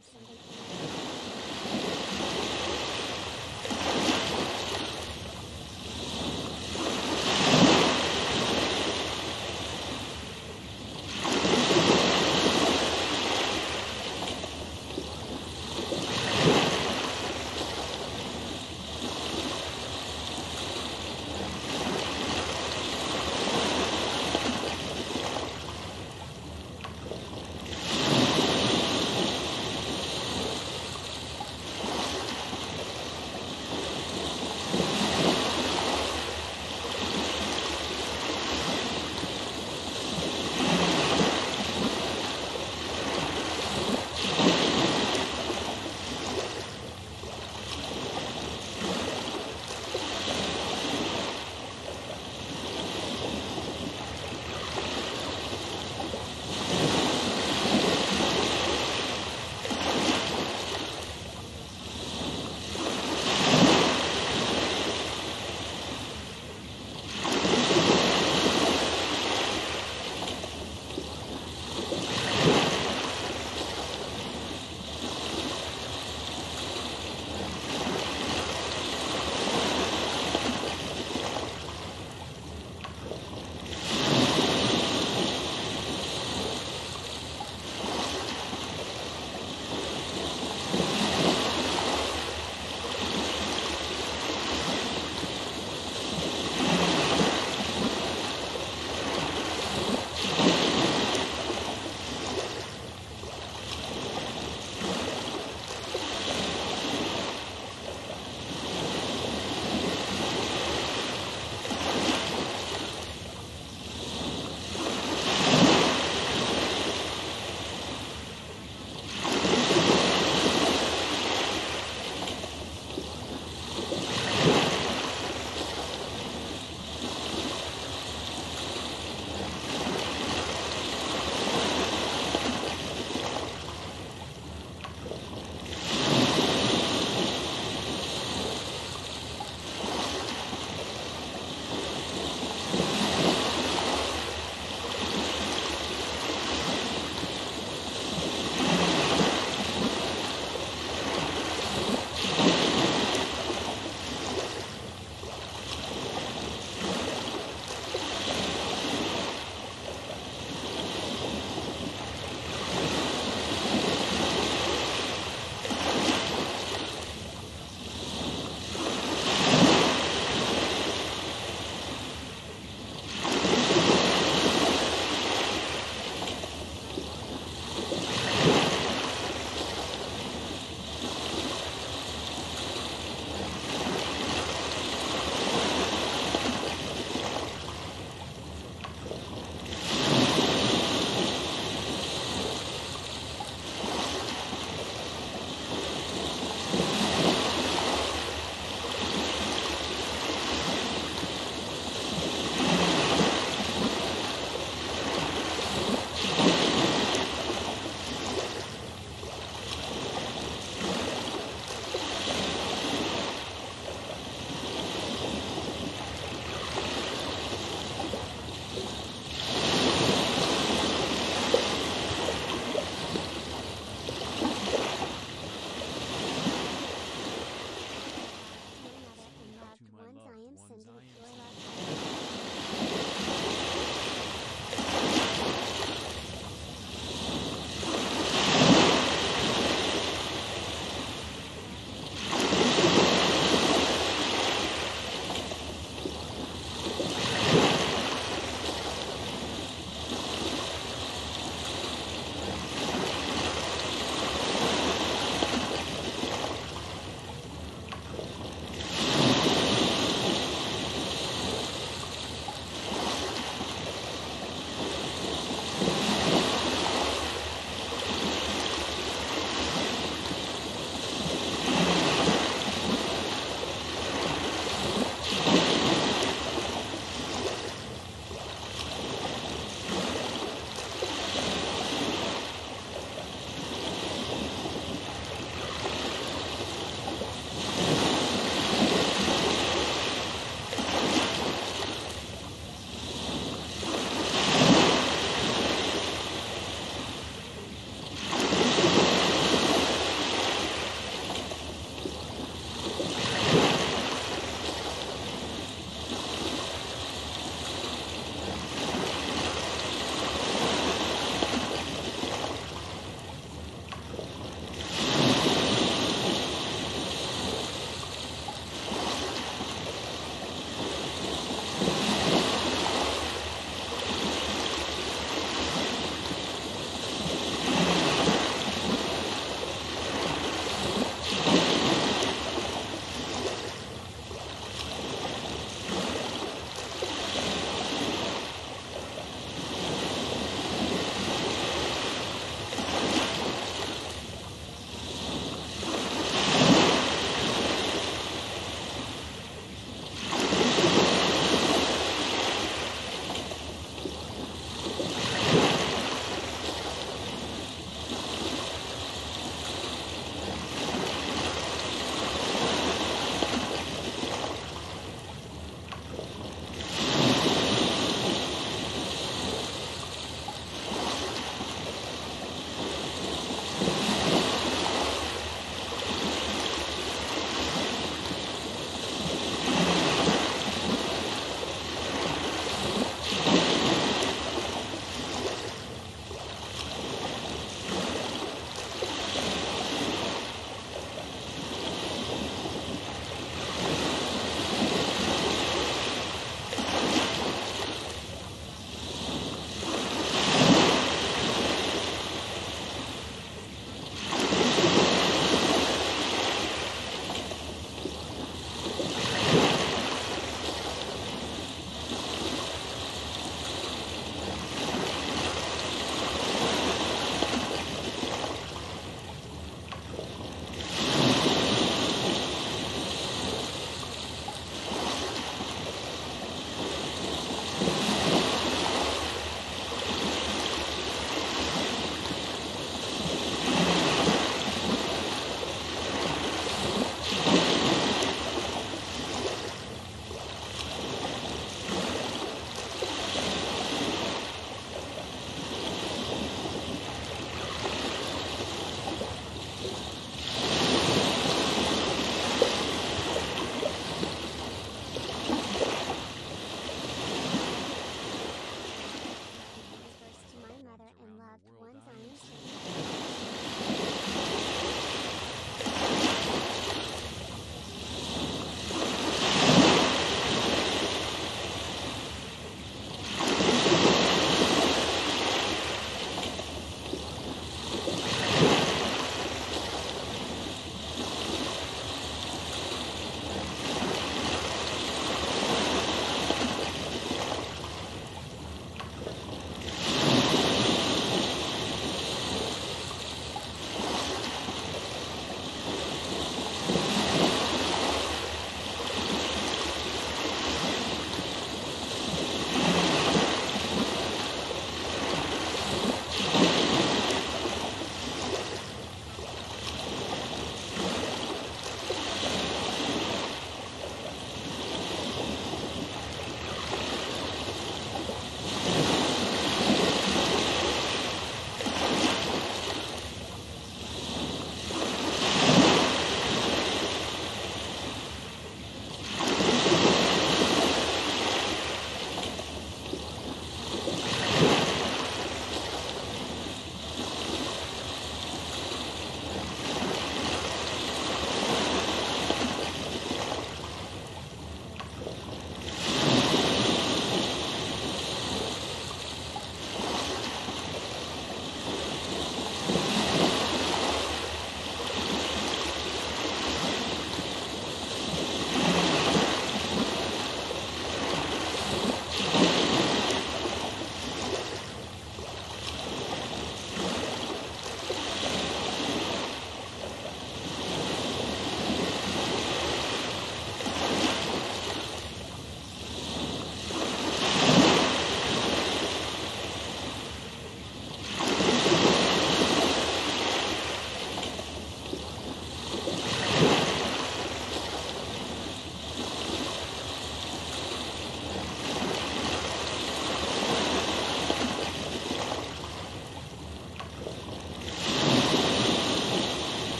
Thanks.